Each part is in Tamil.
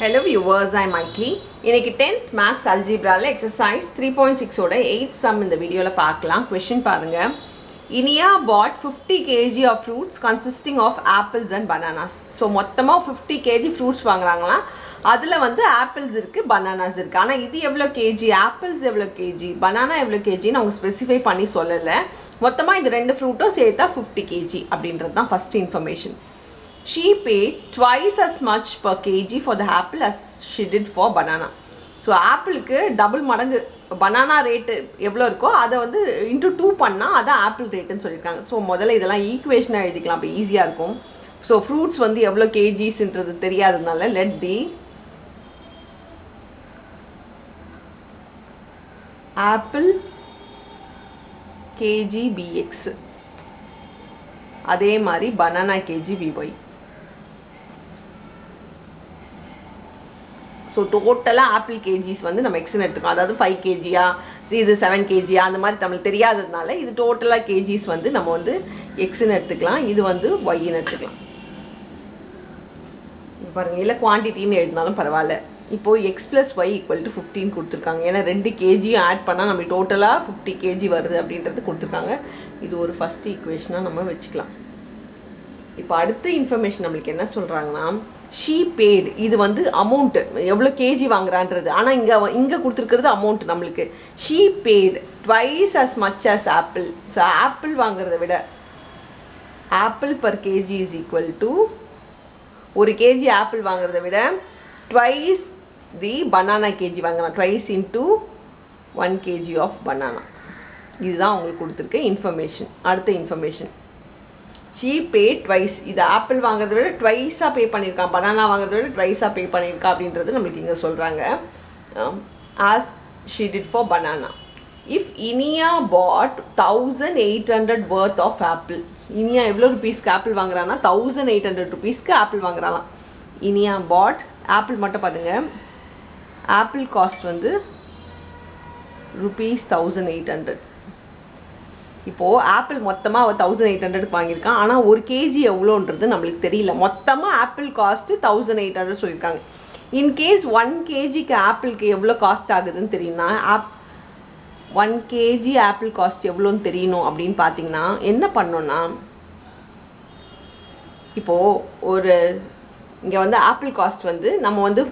ஹலோ வியூவர்ஸ் ஐ மைக்லி இன்றைக்கி டென்த் மேக்ஸ் அல்ஜிப்ரால எக்ஸசைஸ் த்ரீ பாயிண்ட் சிக்ஸோட எயிட் சம் இந்த வீடியோவில் பார்க்கலாம். கொஷின் பாருங்கள் Iniya bought fifty kg of fruits consisting of apples and bananas so மொத்தமாக ஃபிஃப்டி கேஜி ஃப்ரூட்ஸ் வாங்குறாங்களாம் அதில் வந்து ஆப்பிள்ஸ் இருக்குது பனானாஸ் இருக்குது ஆனால் இது எவ்வளோ கேஜி ஆப்பிள்ஸ் எவ்வளோ கேஜி பனானா எவ்வளோ கேஜின்னு அவங்க ஸ்பெசிஃபை பண்ணி சொல்லலை. மொத்தமாக இது ரெண்டு ஃப்ரூட்டும் சேர்த்தா ஃபிஃப்டி கேஜி அப்படின்றது தான் first information she paid twice as much per kg for the apple as she did for banana. So ஆப்பிளுக்கு double மடங்கு பனானா ரேட்டு எவ்வளோ இருக்கோ அதை வந்து இன்ட்டு டூ பண்ணால் அதான் ஆப்பிள் ரேட்டுன்னு சொல்லியிருக்காங்க. ஸோ முதல்ல இதெல்லாம் ஈக்குவேஷனாக எழுதிக்கலாம் அப்போ ஈஸியாக இருக்கும். ஸோ ஃப்ரூட்ஸ் வந்து எவ்வளோ கேஜிஸ்ன்றது தெரியாததுனால let the apple kg be x அதே மாதிரி banana kg be y so டோட்டலாக ஆப்பிள் கேஜிஸ் வந்து நம்ம எக்ஸ்னு எடுத்துக்கோம் அதாவது ஃபைவ் கேஜியா இது செவன் கேஜியா அந்த மாதிரி தமிழ் தெரியாததுனால இது டோட்டலாக கேஜிஸ் வந்து நம்ம வந்து எக்ஸ்னு எடுத்துக்கலாம். இது வந்து ஒய்ன்னு எடுத்துக்கலாம். பாருங்க இல்லை குவான்டிட்டின்னு எழுதினாலும் பரவாயில்ல. இப்போது x plus y equal to fifteen கொடுத்துருக்காங்க. ஏன்னா ரெண்டு கேஜியும் ஆட் பண்ணால் நம்ம டோட்டலாக ஃபிஃப்டி கேஜி வருது அப்படின்றது கொடுத்துருக்காங்க. இது ஒரு ஃபஸ்ட் ஈக்குவேஷனாக நம்ம வச்சுக்கலாம். இப்போ அடுத்த இன்ஃபர்மேஷன் நம்மளுக்கு என்ன சொல்கிறாங்கன்னா ஷீ பேடு இது வந்து அமௌண்ட்டு எவ்வளோ கேஜி வாங்குறான்றது. ஆனால் இங்கே இங்கே கொடுத்துருக்கிறது அமௌண்ட் நம்மளுக்கு. She paid twice as much as apple so apple வாங்குறத விட apple per kg is equal to ஒரு கேஜி ஆப்பிள் வாங்குறத விட ட்வைஸ் தி பனானா கேஜி வாங்கலாம் twice into one kg of banana இதுதான் உங்களுக்கு கொடுத்துருக்க இன்ஃபர்மேஷன் அடுத்த இன்ஃபர்மேஷன் ஷீ பே ட்வைஸ். இது ஆப்பிள் வாங்குறத விட ட்வைஸாக பே பண்ணியிருக்கான் பனானா வாங்குறத விட ட்வைஸாக பே பண்ணியிருக்கா அப்படின்றது நம்மளுக்கு இங்கே சொல்கிறாங்க as she did for banana if Iniya bought thousand eight hundred worth of apple Iniya எவ்வளோ ருபீஸ்க்கு ஆப்பிள் வாங்குறான்னா தௌசண்ட் எயிட் ஹண்ட்ரட் ருபீஸ்க்கு ஆப்பிள் வாங்குறாலாம் இனியா பாட் ஆப்பிள் மட்டும் பாருங்க. ஆப்பிள் காஸ்ட் வந்து ருபீஸ் தௌசண்ட் எயிட் ஹண்ட்ரட் இப்போது ஆப்பிள் மொத்தமாக தௌசண்ட் எயிட் ஹண்ட்ரடுக்கு வாங்கியிருக்கான். ஆனால் ஒரு கேஜி எவ்வளோன்றது நம்மளுக்கு தெரியல. மொத்தமாக apple cost thousand eight hundred சொல்லியிருக்காங்க. இன்கேஸ் ஒன் கேஜிக்கு ஆப்பிளுக்கு எவ்வளோ காஸ்ட் ஆகுதுன்னு தெரியும்னா of one KG apple cost எவ்வளோன்னு தெரியணும் அப்படின்னு பார்த்தீங்கன்னா என்ன பண்ணோன்னா இப்போது ஒரு இங்கே வந்து ஆப்பிள் காஸ்ட் வந்து நம்ம வந்து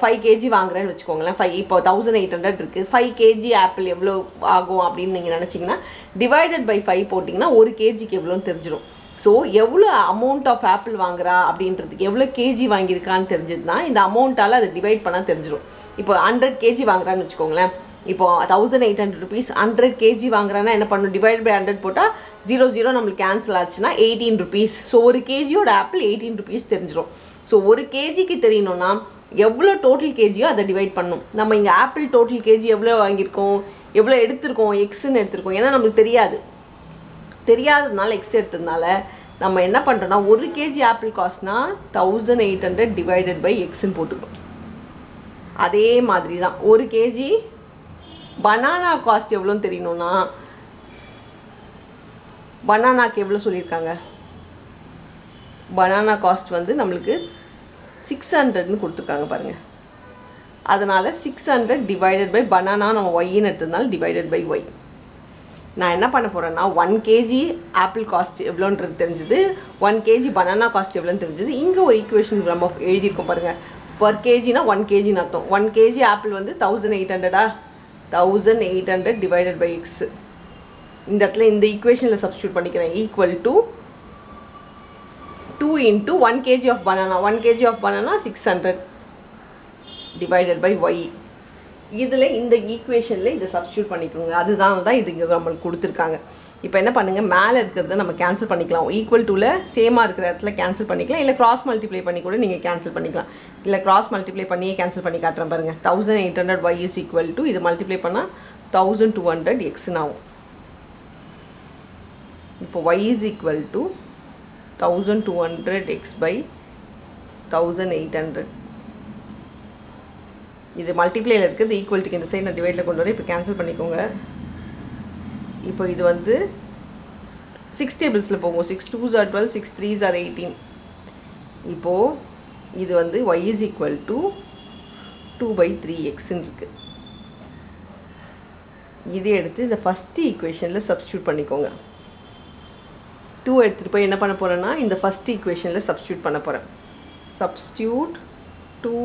ஃபைவ் கேஜி வாங்குறேன்னு வச்சுக்கோங்களேன். ஃபைவ் இப்போ தௌசண்ட் எயிட் ஹண்ட்ரட் இருக்குது ஃபைவ் கேஜி ஆப்பிள் எவ்வளோ ஆகும் அப்படின்னு நீங்கள் நினச்சிங்கன்னா டிவைடட் பை ஃபைவ் போட்டிங்கன்னா ஒரு கேஜிக்கு எவ்வளோன்னு தெரிஞ்சிடும் ஸோ எவ்வளோ அமௌண்ட் ஆஃப் ஆப்பிள் வாங்குறா அப்படின்றதுக்கு எவ்வளோ கேஜி வாங்கியிருக்கான்னு தெரிஞ்சதுன்னா இந்த அமௌண்ட்டால் அதை டிவைட் பண்ணால் தெரிஞ்சிடும் இப்போ ஹண்ட்ரட் கேஜி வாங்குறான்னு வச்சுக்கோங்களேன். இப்போ thousand eight hundred rupees hundred kg வாங்குறான்னா என்ன பண்ணணும் டிவைட் பை ஹண்ட்ரட் போட்டால் ஜீரோ ஜீரோ நம்மளுக்கு கேன்சல் ஆச்சுன்னா எயிட்டீன் ருபீஸ் ஸோ ஒரு கேஜியோட ஆப்பிள் எயிட்டீன் ருபீஸ் தெரிஞ்சிடும் ஸோ ஒரு கேஜிக்கு தெரியணும்னா எவ்வளோ டோட்டல் கேஜியோ அதை டிவைட் பண்ணும். நம்ம இங்கே ஆப்பிள் டோட்டல் கேஜி எவ்வளோ வாங்கியிருக்கோம்? எவ்வளோ எடுத்திருக்கோம்? எக்ஸ்ன்னு எடுத்திருக்கோம். ஏன்னா நம்மளுக்கு தெரியாது. தெரியாததுனால எக்ஸ் எடுத்ததுனால நம்ம என்ன பண்ணுறோன்னா ஒரு KG apple காஸ்ட்னா thousand eight hundred divided by எக்ஸ்ன்னு போட்டுக்கணும் அதே மாதிரி தான் ஒரு கேஜி பனானா காஸ்ட் எவ்வளோன்னு தெரியணும்னா பனானாக்கு எவ்வளோ சொல்லியிருக்காங்க? பனானா காஸ்ட் வந்து நம்மளுக்கு சிக்ஸ் ஹண்ட்ரட்னு கொடுத்துருக்காங்க பாருங்கள் அதனால் six hundred divided by banana நம்ம ஒய்ன்னு எடுத்ததுனால டிவைடட் பை ஒய் நான் என்ன பண்ண போகிறேன்னா ஒன் கேஜி ஆப்பிள் காஸ்ட் எவ்வளோன்றது தெரிஞ்சுது ஒன் கேஜி பனானா காஸ்ட் எவ்வளோன்னு தெரிஞ்சுது. இங்கே ஒரு ஈக்குவேஷன் நம்ம எழுதியிருக்கோம் பாருங்கள் பர் கேஜினா ஒன் கேஜின்னு அர்த்தம். ஒன் கேஜி ஆப்பிள் வந்து thousand eight ஹண்ட்ரடா thousand eight hundred divided by x இந்த இடத்துல இந்த ஈக்குவேஷனில் சப்ஸ்டியூட் பண்ணிக்கிறேன். Equal to two into one kg of banana one kg of banana six hundred divided by y இதில் இந்த ஈக்குவேஷனில் இதை சப்ஸ்டியூட் பண்ணிக்கோங்க. அதுதான் தான் இது இங்கே நம்மளுக்கு கொடுத்துருக்காங்க. இப்போ என்ன பண்ணுங்கள் மேலே இருக்கிறத நம்ம கேன்சல் பண்ணிக்கலாம். ஈக்குவல் டூவில் சேமாக இருக்கிற இடத்துல கேன்சல் பண்ணிக்கலாம். இல்லை கிராஸ் மல்டிப்ளை பண்ணி கூட நீங்கள் கேன்சல் பண்ணிக்கலாம். இல்லை கிராஸ் மல்டிப்ளை பண்ணியே கேன்சல் பண்ணி காட்டுறேன் பாருங்கள் thousand eight hundred y is equal to இது மல்டிப்ளை பண்ணால் தௌசண்ட் டூ ஹண்ட்ரட் எக்ஸ்னாகும் இப்போ y is equal to thousand two hundred x by thousand eight hundred இது மல்டிப்ளேயில் இருக்குது ஈக்குவல்ட்டுக்கு இந்த சைடு நான் டிவைடில் கொண்டு வரேன் இப்போ கேன்சல் பண்ணிக்கோங்க. இப்போ இது வந்து சிக்ஸ் டேபிள்ஸில் போகும். Six twos are twelve six threes are eighteen இப்போது இது வந்து y is equal to two by three எக்ஸ்ன்னு இருக்குது இதை எடுத்து இந்த ஃபஸ்ட்டு ஈக்குவேஷனில் சப்ஸ்டியூட் பண்ணிக்கோங்க. டூ எடுத்துகிட்டு போய் என்ன பண்ண போகிறேன்னா இந்த ஃபஸ்ட் ஈக்குவேஷனில் சப்ஸ்டியூட் பண்ண போகிறேன் சப்ஸ்டியூட் டூ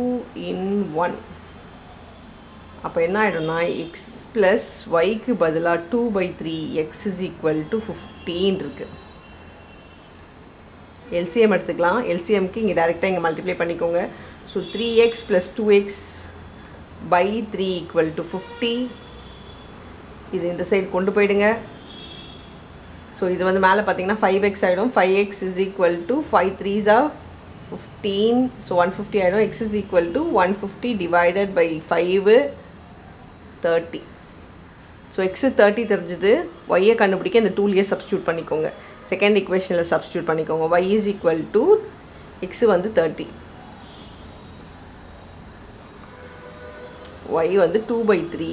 இன் ஒன் அப்போ என்ன ஆகிடும்னா எக்ஸ் ப்ளஸ் ஒய்க்கு பதிலாக two by three x is equal to fifteen இருக்குது எல்சிஎம் எடுத்துக்கலாம். எல்சிஎம்க்கு இங்கே டேரெக்டாக இங்கே மல்டிப்ளை பண்ணிக்கோங்க. So three x plus two x by three equal to fifty இது இந்த சைடு கொண்டு போயிடுங்க. ஸோ இது வந்து மேலே பார்த்தீங்கன்னா ஃபைவ் எக்ஸ் ஆகிடும் five x is equal to five த்ரீஸா fifteen so one fifty ஆகிடும் x is equal to one fifty divided by five thirty so x thirty தெரிஞ்சுது. ஒய்யை கண்டுபிடிக்க இந்த டூலையே சப்ஸ்டியூட் பண்ணிக்கோங்க. செகண்ட் இக்குவேஷனில் சப்ஸ்டியூட் பண்ணிக்கோங்க. Y is equal to x வந்து தேர்ட்டி ஒய் வந்து two by three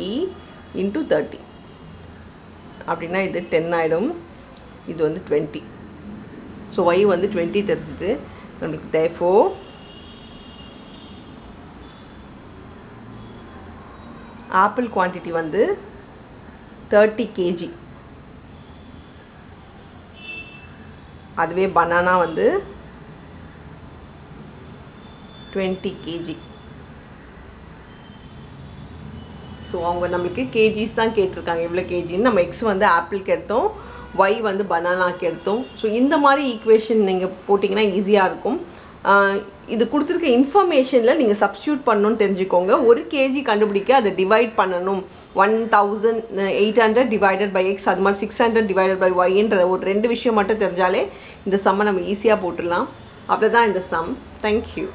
into thirty அப்படின்னா இது டென் ஆகிடும் இது வந்து டுவெண்ட்டி ஸோ ஒய் வந்து டுவெண்ட்டி தெரிஞ்சுது. நம்மளுக்கு தேஃபோ ஆப்பிள் குவான்டிட்டி வந்து தேர்ட்டி கேஜி அதுவே பனானா வந்து டுவெண்ட்டி கேஜி ஸோ அவங்க நம்மளுக்கு கேஜிஸ் தான் கேட்டிருக்காங்க. இவ்வளோ கேஜின்னு நம்ம எக்ஸ் வந்து ஆப்பிளுக்கு எடுத்தோம். ஒய் வந்து பனானாக்கு எடுத்தோம். ஸோ இந்த மாதிரி ஈக்குவேஷன் நீங்கள் போட்டிங்கன்னா ஈஸியாக இருக்கும். இது கொடுத்துருக்க இன்ஃபர்மேஷனில் நீங்கள் சப்ஸ்டியூட் பண்ணணும்னு தெரிஞ்சுக்கோங்க. ஒரு கேஜி கண்டுபிடிக்க அதை டிவைட் பண்ணணும். One thousand eight hundred divided by x அது மாதிரி சிக்ஸ் ஹண்ட்ரட் டிவைடட் பை ஒய்ன்ற ஒரு ரெண்டு விஷயம் மட்டும் தெரிஞ்சாலே இந்த சம்மை நம்ம ஈஸியாக போட்டுடலாம். அவ்வளோதான் இந்த சம் தேங்க்யூ